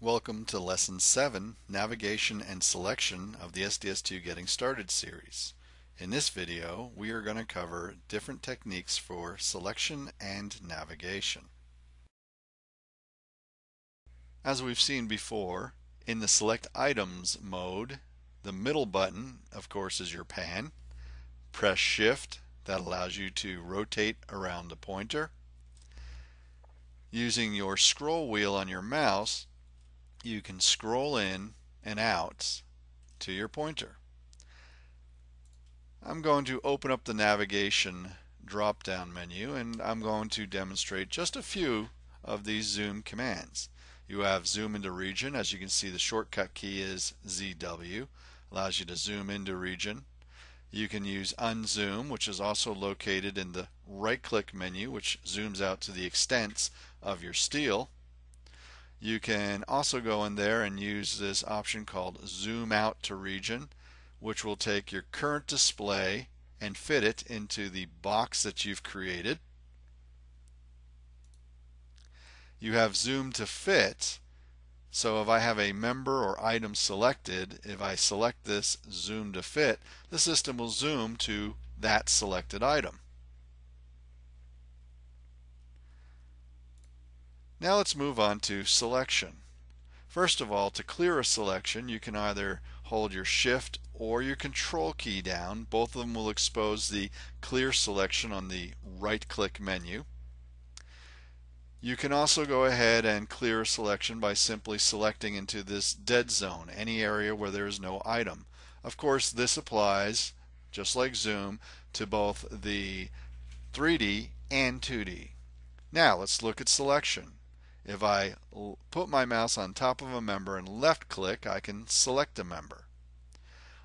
Welcome to Lesson 7, Navigation and Selection of the SDS2 Getting Started series. In this video, we are going to cover different techniques for selection and navigation. As we've seen before, in the Select Items mode, the middle button, of course, is your pan. Press Shift, that allows you to rotate around the pointer. Using your scroll wheel on your mouse, you can scroll in and out to your pointer. I'm going to open up the navigation drop down menu and I'm going to demonstrate just a few of these zoom commands. You have zoom into region as you can see the shortcut key is ZW allows you to zoom into region. You can use unzoom which is also located in the right click menu which zooms out to the extents of your steel. You can also go in there and use this option called zoom out to region which will take your current display and fit it into the box that you've created. You have zoom to fit so if I have a member or item selected if I select this zoom to fit the system will zoom to that selected item. Now let's move on to selection. First of all, to clear a selection, you can either hold your shift or your control key down. Both of them will expose the clear selection on the right click menu. You can also go ahead and clear a selection by simply selecting into this dead zone, any area where there is no item. Of course, this applies, just like zoom, to both the 3D and 2D. Now let's look at selection. If I put my mouse on top of a member and left click, I can select a member.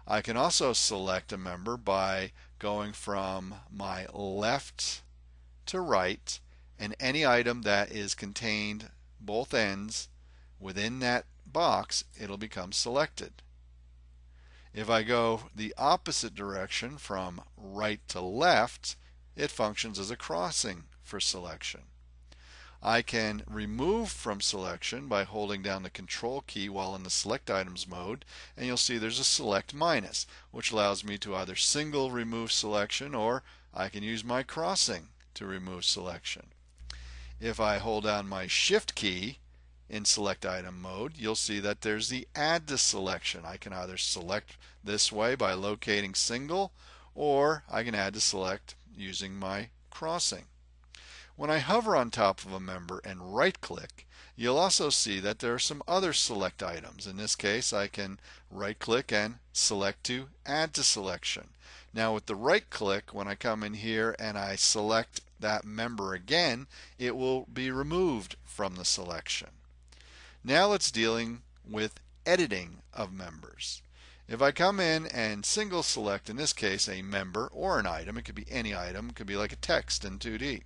I can also select a member by going from my left to right and any item that is contained both ends within that box it'll become selected. If I go the opposite direction from right to left it functions as a crossing for selection. I can remove from selection by holding down the control key while in the select items mode and you'll see there's a select minus which allows me to either single remove selection or I can use my crossing to remove selection. If I hold down my shift key in select item mode you'll see that there's the add to selection. I can either select this way by locating single or I can add to select using my crossing. When I hover on top of a member and right click, you'll also see that there are some other select items. In this case, I can right click and select to add to selection. Now with the right click, when I come in here and I select that member again, it will be removed from the selection. Now let's dealing with editing of members. If I come in and single select, in this case, a member or an item, it could be any item, it could be like a text in 2D.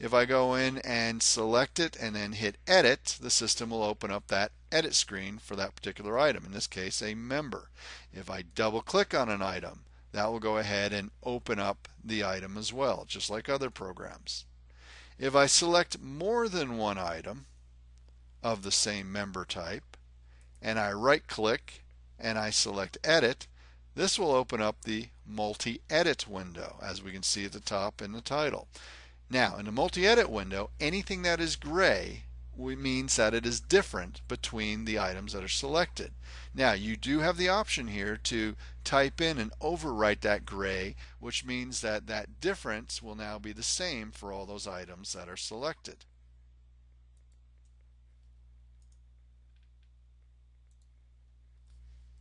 If I go in and select it and then hit edit, the system will open up that edit screen for that particular item, in this case, a member. If I double click on an item, that will go ahead and open up the item as well, just like other programs. If I select more than one item of the same member type, and I right click and I select edit, this will open up the multi-edit window as we can see at the top in the title. Now in the multi-edit window anything that is gray means that it is different between the items that are selected. Now you do have the option here to type in and overwrite that gray which means that that difference will now be the same for all those items that are selected.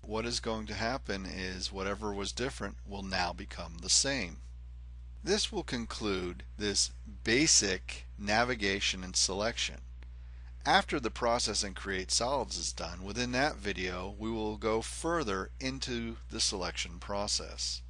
What is going to happen is whatever was different will now become the same. This will conclude this basic navigation and selection. After the process and create solids is done, within that video we will go further into the selection process.